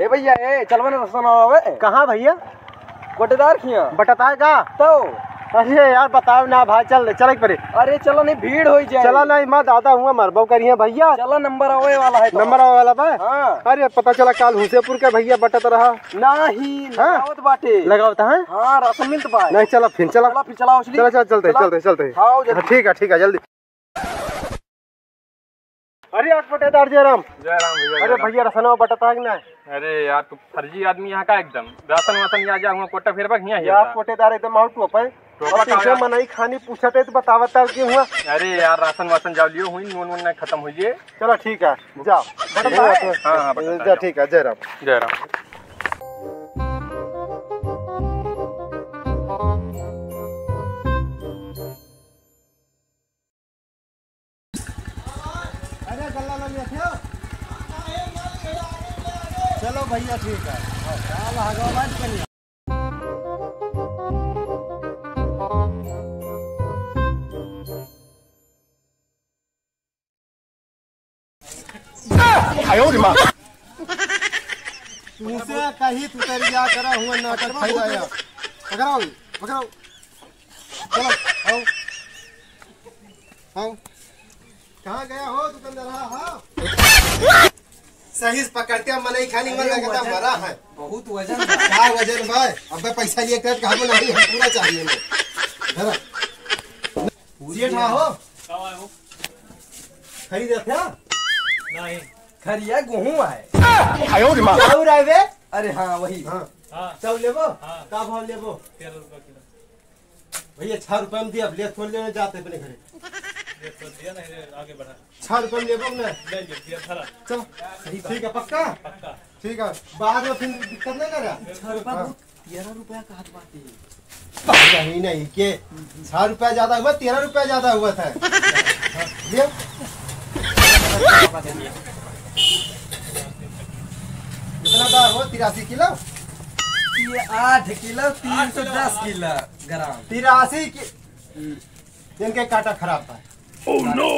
ए भैया ए चल बने रसन आवे कहाँ भैया? कोटेदार खिया। बटता है का तो। अरे यार बताओ ना भाई चल चल परे अरे चलो नहीं भीड़ हो जाए चला नहीं मैं दादा हुआ मरबो करिए भैया। चलो नंबर आवे वाला है तो। नंबर आवे वाला बा हाँ। अरे पता चला काल हुसेपुर के भैया बटत रहा। नहीं हाँ? लगावत बाटे। लगावता है? हाँ राशन मिलत बा। नहीं चला फिर चला। चला फिर चला चल चलते चलते चलते। हाँ। हाँ, ठीक है ठीक है जल्दी। अरे आज पटेदार जयराम। जयराम भैया अरे भैया रसनवा बटता नहीं अरे यार तू फर्जी आदमी यहाँ का एकदम। राशन वासन यहाँ जा हुआ कोटा फिर बक यहाँ यार पोटेदार एकदम आउट हो पाए। तो? मनाई खानी पूछते थे तो बतावता क्यों हुआ? अरे यार राशन वासन जा लियो हुई नून वून खत्म हुई चलो ठीक है जाओ। है हाँ, ठीक है जयराम। जय अरे गल्ला लग गया चलो भैया ठीक है। चल भगवान कन्या तुमसे कहीं तू तरिया करा हुआ नाटक है पकड़ाओ पकड़ाओ। चलो, आओ। आओ। कहाँ गया हो? दुकानदार हाँ। सही से पकड़ते हैं मनई खानी मन लगता मरा है। बहुत वज़न क्या वज़न भाई? अबे पैसा लिए कर कहा नहीं। हम पूरा चाहिए मैं धरा जेठ हो? खरीद थे नहीं। खरिया गेहूँ है चाउर आए वे? अरे हाँ वही। हाँ। हाँ। चाउर लेबो? हाँ। का भाव लेबो? तेरह रुपया किलो। भैया छह रुपए में दिया ले थोड़ी लेने जाते अपने घरे। छह में ना। ले चलो ठीक है पक्का? पक्का ठीक है बाद में फिर दिक्कत नहीं करा छह रुपया हाँ। तेरह रुपया का हाथ नहीं नहीं के छह रुपया ज़्यादा हुआ तेरह रुपया ज़्यादा हुआ था। कितना दार हो तिरासी किलो? ये आठ किलो तीन सौ दस किलो ग्राम। तिरासी की इनके काटा खराब था। Oh, no.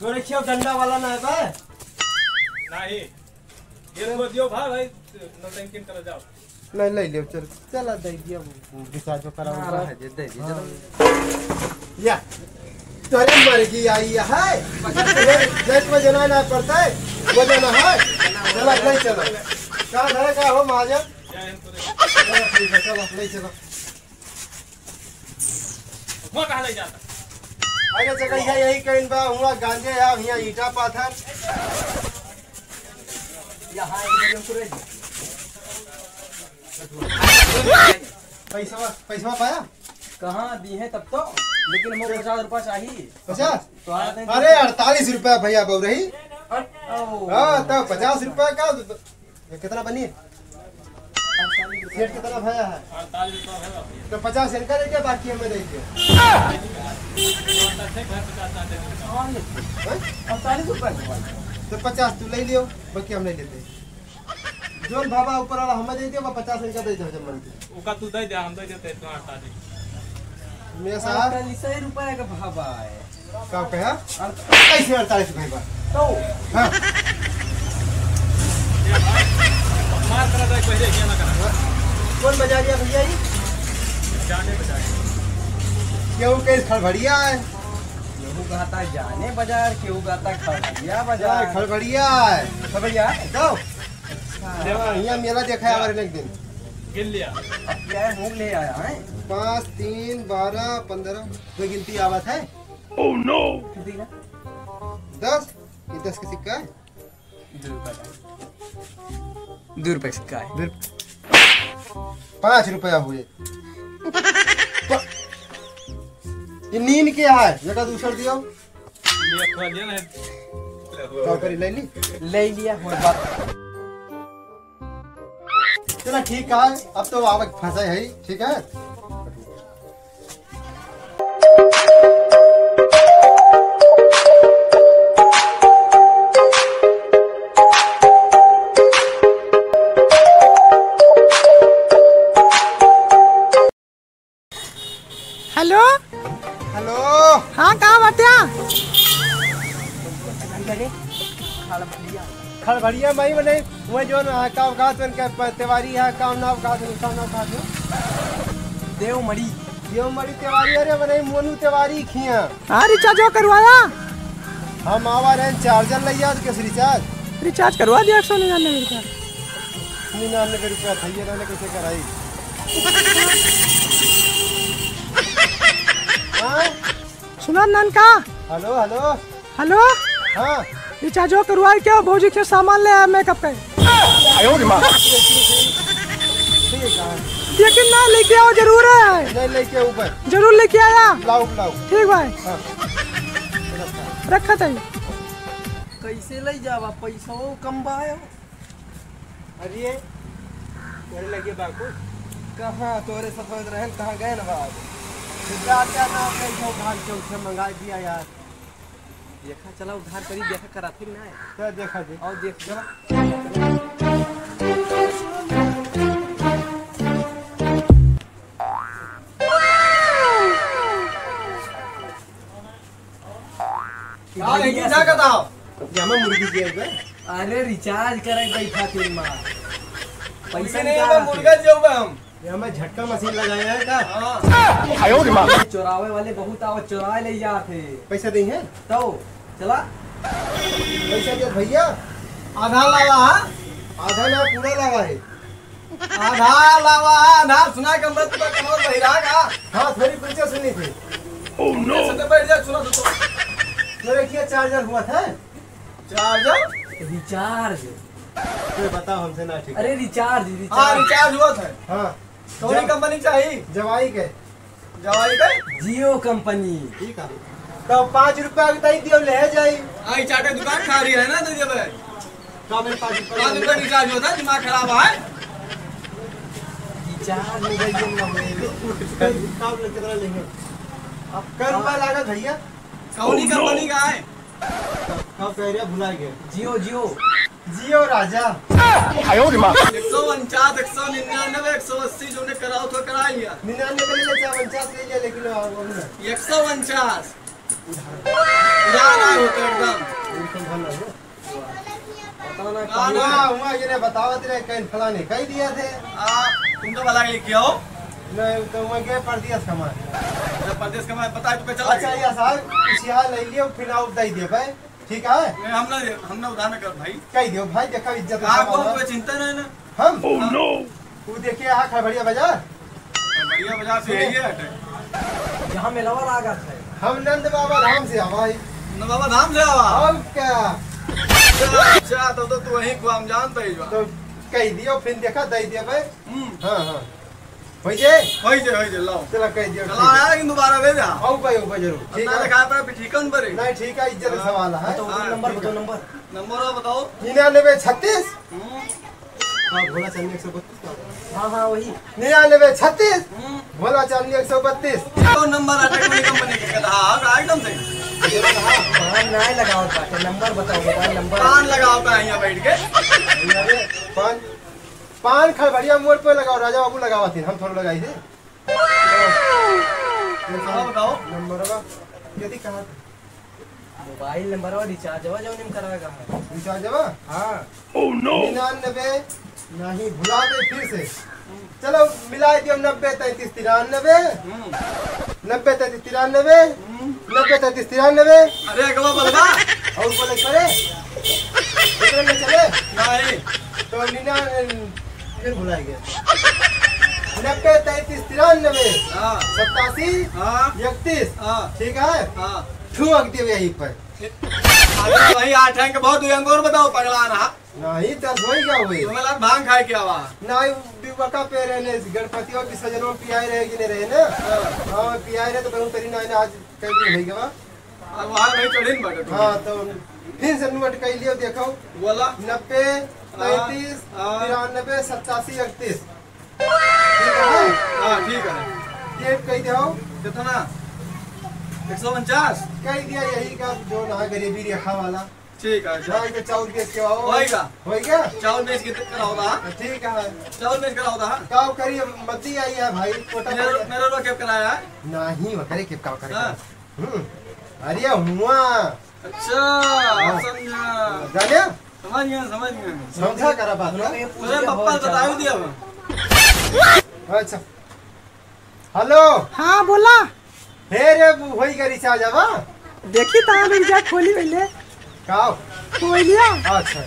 तो रखियो डंडा वाला ना है बा? नहीं। ये को दियो भाई भाई नौटंकी कर जाओ। नहीं ले लियो चल। चला दे दिया रिचार्ज करा हाँ, रह जे, दे जे, जरा। या तोरे मर्ज़ी आई है जेट में जना ना पड़ता है वो जना है। चला ले चलो। का धरे का हो महाजन। चलो ठीक है चलो ले चलो। वो कहाँ ले जाता? जगह यही कहीं बा हुआ गांजे है यहाँ ईटा पाथर यहाँ एक मिलियन तो रह जे। पैसा पैसा पाया? कहाँ दी है तब तो? लेकिन पचास रुपया चाहिए। पचास? तो अरे अड़तालीस रुपया भैया बोल रही हाँ तो पचास रुपया का कितना बनी सेठ कितना भैया है। है तो पचास इनका दे दिया बाकी हमें दे दिया अड़तालीस रुपया तो पचास तू ले लियो बाकी हम नहीं लेते जोन बाबा ऊपर वाला हमें दे दियो पचास इनका दे दो जब मन के। उका तू दे दे हम दे देते तो अड़तालीस मेरे साहब अड़तालीस रुपया का भाव है। का कहा कैसे अड़तालीस। रुपये बा तो हाँ मार करा दे पहले क्या ना करा कौन बजा दिया भैया जी? जाने बजाए क्यों कैसे खड़बड़िया है? केहू गाता जाने बाज़ार। केहू गाता खड़िया बाज़ार। खड़बड़िया है। खबरिया जाओ। हाँ, यहाँ मेला देखा है हमारे एक दिन। गिन लिया। अब क्या है मूंग ले आया है। पाँच तीन बारह पंद्रह। कोई गिनती आवत है? कितनी का? दस? ये दस का सिक्का है? दो रुपया का दो रुपये सिक्का है। पाँच रुपया हुए। ये नींद क्या है जगह दूसर दियो। क्या करी, ले ली। ले लिया हो बात चलो, ठीक है। अब तो आवक फंसा है, ठीक है? खड़बड़िया माई मने वो जो का तन के तिवारी है काम ना का तन काम ना का देव मड़ी यो मरी तिवारी अरे मने मोनू तिवारी खिया हाँ। रिचार्ज करवाया? हम आवा रहे चार्जर लइया के रिचार्ज। रिचार्ज करवा दिया एक सौ निन्यानवे रुपया। निन्यानवे रुपया था ये कैसे कराई? हाँ? सुना नन का। Hello hello. हेलो? हाँ। रिचार्ज करवा क्या? भौजी के सामान ले आया मेकअप का? लेकिन ना लेके आओ ज़रूर है। नहीं लेके ऊपर। ज़रूर लेके आया। लाओ लाओ। ठीक भाई। हाँ। रखा था कैसे ले जावा? पैसा कम बायो अरे मेरे लगे बाकू। कहाँ तोरे सफ़ेद रहन कहाँ गए ना बाब क्या नाम जो भाग चौक से मंगा दिया यार? देखा चला उधार करी देखा करा फिर ना। क्या देखा दे और देख जरा। हाँ, क्या कहता जमा मुर्गी के ऊपर अरे रिचार्ज करे बैठा तीन माह पैसा नहीं मुर्गा जाऊँगा हम ये हमें झटका मशीन लगाया है का हाँ। चोरावे वाले बहुत आवत चोराए ले जाते। पैसा दी है तो चला। पैसा दे भैया। आधा लावा हाँ? आधा ना पूरा लगा है। आधा लावा आधा सुना के मत तो कमर बहिरा का हाँ। थोड़ी कुछ सुनी थी। सटे बैठ जा सुना तो मेरे क्या चार्जर हुआ था? चार्जर रिचार्ज तो बताओ हमसे ना ठीक अरे रिचार्ज हाँ रिचार्ज रिचार्ज हुआ था। हाँ। कौन कंपनी चाहिए। जवाई के। जवाई का? जियो कंपनी ठीक है। तो पाँच रुपया के तई दियो ले जाई। आई चाटे दुकान खा रही है ना तो जब का मेरे पाँच पाँच रुपया रिचार्ज होता दिमाग खराब है। रिचार्ज हो गई ना मेरे काम ले कितना लेंगे? अब कर रुपया लागत भैया। कौनी कंपनी का है। कब कह रहे भुला गए जियो जियो जियो राजा। एक सौ उनचास एक सौ निन्यानवे एक सौ अस्सी जो ने कराओ तो करा लिया निन्यानवे के ले लिया पचास ले लिया लेकिन अब ना एक सौ उनचास। उधार। आए होते एकदम। बिल्कुल भला हो पता ना हाँ, कहाँ- ना। हुआ ये बतावत रहे कहीं फलाने कह दिया थे। आ, तुम तो भला लिखे हो नहीं तो मैं गए सामान जब प्रदेश का मैं बता चुके चला अच्छा या साहब इसिहा ले लियो फिर आप दे दियो भाई। ठीक है? हम ना हम ना उधार कर भाई। कह दियो भाई देखो इज़्ज़त का आपको कोई चिंता नहीं ना? हम? ओह नो तू देखिए यहाँ खबड़िया बाज़ार। बढ़िया बाज़ार से यही है जहाँ मेलावा लागा था हम नंद बाबा धाम से हवाई न बाबा धाम से आवा? अब क्या? अच्छा तो तो तू वहीं को हम जानते ही तो कह दियो फिर देखा दे दिया भाई। हम्म। हाँ हाँ। हो जे होई जे होई जे लाओ चला कह दियो चला आया कि दोबारा दे जा आओ भाई आओ भाई ज़रूर ठीक अपना है पर नहीं ठीक है इज़्ज़त सवाल है तो हाँ, नंबर बताओ नंबर नंबर बताओ निन्यानवे छत्तीस हम्म, हाँ भोला चांदी एक सौ बत्तीस हाँ हाँ वही निन्यानवे छत्तीस हम्म। भोला चांदी एक सौ बत्तीस तो नंबर अटैक वाली कंपनी के हाँ से हाँ लगाओ नंबर बताओ नंबर लगाओ का यहाँ बैठ के पान पान खड़बड़िया मोड़ पे लगाओ राजा बाबू लगावा थी हम थोड़ा लगाई थे। बताओ। नंबर यदि कहा मोबाइल नंबर और रिचार्ज हुआ जो निम कराएगा। रिचार्ज जवा हाँ। निन्यानवे नहीं भुला फिर से। चलो मिला दियो नब्बे तैतीस तिरानवे हम्म, नब्बे तैतीस तिरानवे हम्म। नब्बे तैतीस तिरानवे अरे अगवा बलवा और बोले करे। में चले। नहीं। तो निन्यानवे नब्बे तैतीस तिरानवे हाँ। सत्तासी हाँ। इकतीस हाँ। ठीक है? ठुक दियो यही पर। वही आठ हैं के बहुत हुई अंगूर बताओ पगला ना नहीं दस हो गया हुई? तुम्हें लग भाँग खाए क्या हुआ? नहीं विवका पे रहने गणपति और विसर्जन में पियाई रहे कि नहीं रहे ना? हाँ। पियाई रहे तो कहूँ तेरी ना आज कई दिन हो गया और वहाँ भाई चढ़ी न बटे हाँ तो फिर से नोट कर लियो देखो बोला नब्बे तैतीस हाँ। तिरानबे सत्तासी इकतीस ठीक है हाँ ठीक है। ये कह दो कितना? एक सौ उनचास? कह दिया यही का जो ना गरीबी रेखा वाला। ठीक है हाँ के चाउर के के आओ। होएगा। हो गया चावल बेच के कराओ था ठीक है। चावल बेच कराओ करिए मती आई है भाई कोटा मेरे पड़ मेरे रो कैब कराया है। नहीं वो करे के काव करे। हाँ। हम्म। अरे हुआ। अच्छा अब समझा। जाने समझ गए समझ गया। समझा करा बात पप्पा बताओ दिया अच्छा। हेलो। हाँ बोला। हे रे वही का रिचार्ज देखी तो हम रिचार्ज खोली पहले का अच्छा।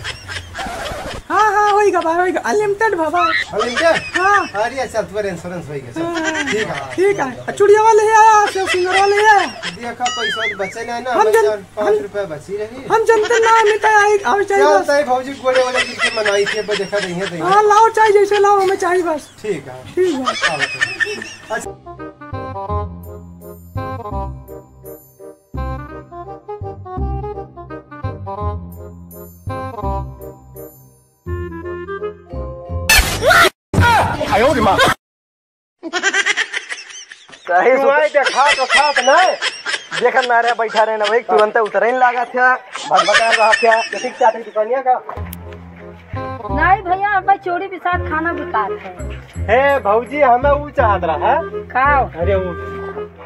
हाँ हाँ होएगा भाई होएगा अनलिमिटेड बाबा अनलिमिटेड हाँ। अरे अच्छा तुम्हारे इंश्योरेंस होई गया ठीक है। ठीक है। चुड़िया वाले है आया शिव सिंगर वाले है। देखा पैसा तो बचे नहीं ना हम जन- पाँच रुपया बची रही। हम जनते ना मिलता है अब चाहिए बस। तई भौजी गोड़े वाले गिर मनाई थी अब देखा नहीं है हाँ लाओ चाहिए जैसे लाओ हमें चाहिए बस। ठीक है। ठीक है। तो। अच्छा। देखा तो खात नहीं। देखन ना रहे बैठा रहे ना भाई तुरंत उतर लगा था भगभगा रहा था ठीक चाटे दुकानिया का नहीं भैया हमारे चोरी के साथ खाना बेकार है। हे भौजी हमें वो चाहत रहा। है खाओ। अरे वो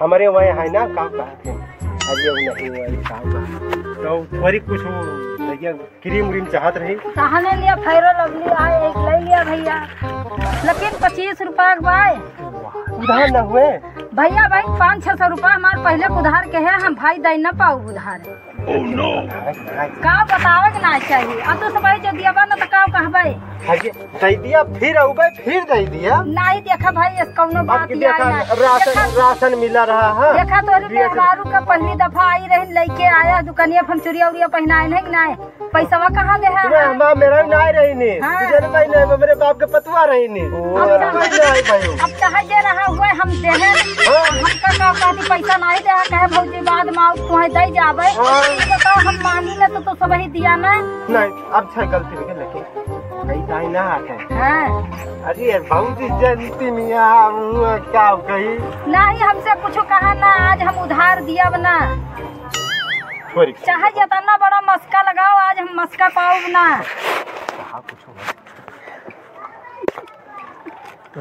हमारे वहाँ है ना काम कहते अरे वो नहीं वही काम का तो थोड़ी कुछ वो भैया क्रीम व्रीम चाहत रही। सहाने लिया फैरो लवली आए एक ले लिया भैया। लेकिन पच्चीस रुपया के बाय उधार न हुए भैया भाई पाँच छह सौ रूपया हमारे पहले उधार के है, हम भाई दे न पाओ उधार। का बतावे के ना चाहिए। अब तो सब जो दिया ना तो का कहबे हाजी दे दिया फिर अबे फिर दे दिया। नहीं देखा भाई इस कौनो बात देखा राशन राशन मिला रहा है। देखा तो अरे मेहरारू का पहली दफ़ा आई रही लेके आया दुकनिया हम चुरिया उरिया पहनाए नहीं कि नहीं। पैसा कहाँ दे है मेरा नहीं रही ने। हाँ। तुझे नहीं नहीं मेरे बाप के पतवा रही ने। नहीं भाई। अब चाहे जे रहा हुए हम देहे हमका का कहती पैसा नहीं दे कहे भौजी बाद में तुम्हें दे जाबे। हाँ। ई बताओ हम मानी ले तो तो सब ही दिया ना। नहीं अब छै गलती गई लेकिन कहीं दाई ना आते हाँ। अरे बहुत जनती मिया क्या कही नहीं हमसे कुछ कहा ना आज हम उधार दिया ना छोरी। चाहे जितना बड़ा मस्का लगाओ आज हम मस्का पाओ ना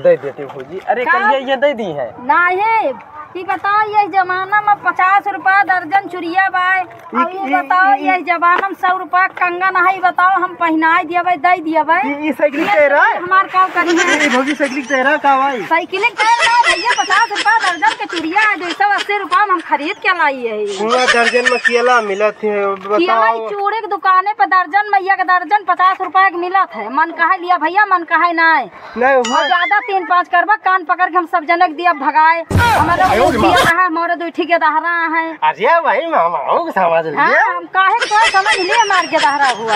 दे देते भौजी अरे कल ये ये दे दी है। नहीं ये बताओ ये जमाना में पचास रुपया दर्जन चुरिया बाय और ये बताओ ये जमाना में सौ रुपया कंगन है बताओ हम पहनाए दिए दे दिए ये साइकिल तेरा हमार का करी भौजी साइकिल तेरा का भाई साइकिलें भैया पचास रुपया दर्जन के चुड़िया है दो सौ अस्सी रुपया में हम खरीद के लाई है। पूरा दर्जन में केला मिला थे केला बताओ चूड़े की दुकाने पे दर्जन मैया के दर्जन पचास रुपया के मिलत है। मन कहा लिया भैया मन कहा नहीं ज़्यादा तीन पाँच करबा कान पकड़ के हम सब जनक दिया भगाए। हमारा है हमारे दो ठीक है दहरा है। अरे भाई मामा को समझ हाँ, लिया। हम काहे को समझ लिए मार के दहरा हुआ?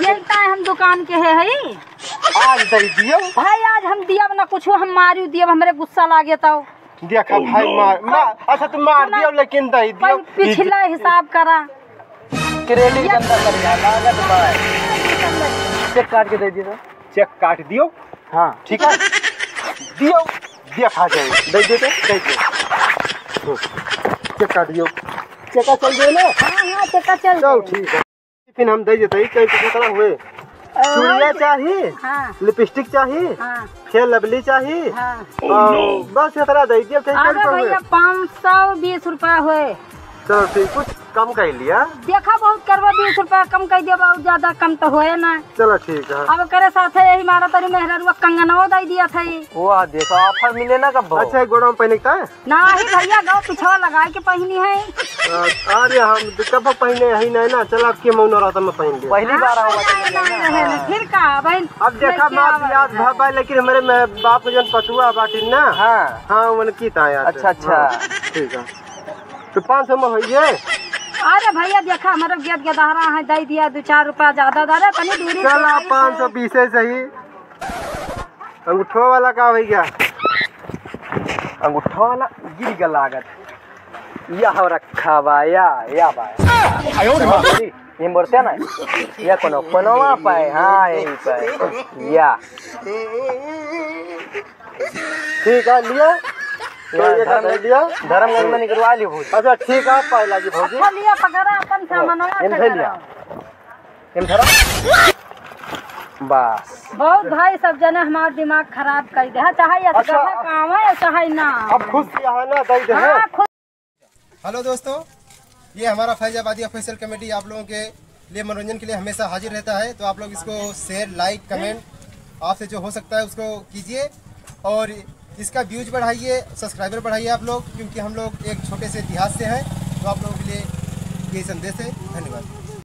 ये है हम दुकान के है हई आज दे दियो। भाई आज हम दिया ना कुछ हम मारी दिया हमरे गुस्सा लागे तो देखा भाई मार मार अच्छा तुम मार दियो लेकिन दे दियो। पिछला हिसाब करा। क्रेडिट के अंदर कर दिया लागत भाई चेक काट के दे दिया। चेक काट दियो। हाँ ठीक है। दियो। देखा जाए। दे देते दे दियो चेक काट दियो। चेका चल गए ना? हाँ हाँ चक्का चल चल ठीक है। फिर हम दे देते कहीं पे कितना हुए। चूड़िया चाहिए हाँ। लिपस्टिक चाहिए हाँ। फेयर लवली चाहिए हाँ। बस इतना दे दियो भैया पाँच सौ बीस रुपया हुए। चलो ठीक कुछ कम कर लिया। देखा बहुत करवा बीस रुपया कम कर दिया बहुत ज़्यादा कम तो हुए ना। चलो ठीक है। अब करे साथे यही मारा तरी मेहरा कंगनवा दे दिया था वो देखो ऑफ़र मिले ना कब अच्छा गोड़ा में पहने का है? नाही भैया गाँव पिछवा लगा के पहनी है। अरे हम कब पहने है नहीं ना चल आपके मौन रहा मैं पहन लिया। पहली बार फिर का अब देखा माँ याद भाई लेकिन हमारे बाप जन पतुआ बाटी ना। हाँ। हाँ मन की था यार अच्छा, अच्छा। ठीक है। तो पाँच सौ में होइए। अरे भैया देखा हमारा गेट के दहरा है दे दिया दो चार रुपया ज़्यादा दे तनी दूरी चलो आई पाँच सौ बीस है सही। अंगूठो वाला का भैया? अंगूठा वाला गिर गया लागत। या हो रखा बा या या बा ये बोलते ना? या कोनो पनवा पाए हाँ यही पाए या। ठीक है लिया। या ये धर्म धर्म गंगा निकलवा ली भूत अच्छा ठीक है पाई लागी भौजी। अच्छा लिया पकड़ा अपन सामान एम लिया एम धरा बस। बहुत भाई सब जने हमारा दिमाग खराब कर दे। चाहे अच्छा। काम है चाहे ना। अब खुश यहाँ ना दे दे। हाँ, हेलो दोस्तों ये हमारा फैजाबादी ऑफिशियल कमेटी आप लोगों के लिए मनोरंजन के लिए हमेशा हाजिर रहता है। तो आप लोग इसको शेयर लाइक कमेंट आपसे जो हो सकता है उसको कीजिए। और इसका व्यूज़ बढ़ाइए, सब्सक्राइबर बढ़ाइए आप लोग, क्योंकि हम लोग एक छोटे से इतिहास से हैं तो आप लोगों के लिए यही संदेश है। धन्यवाद।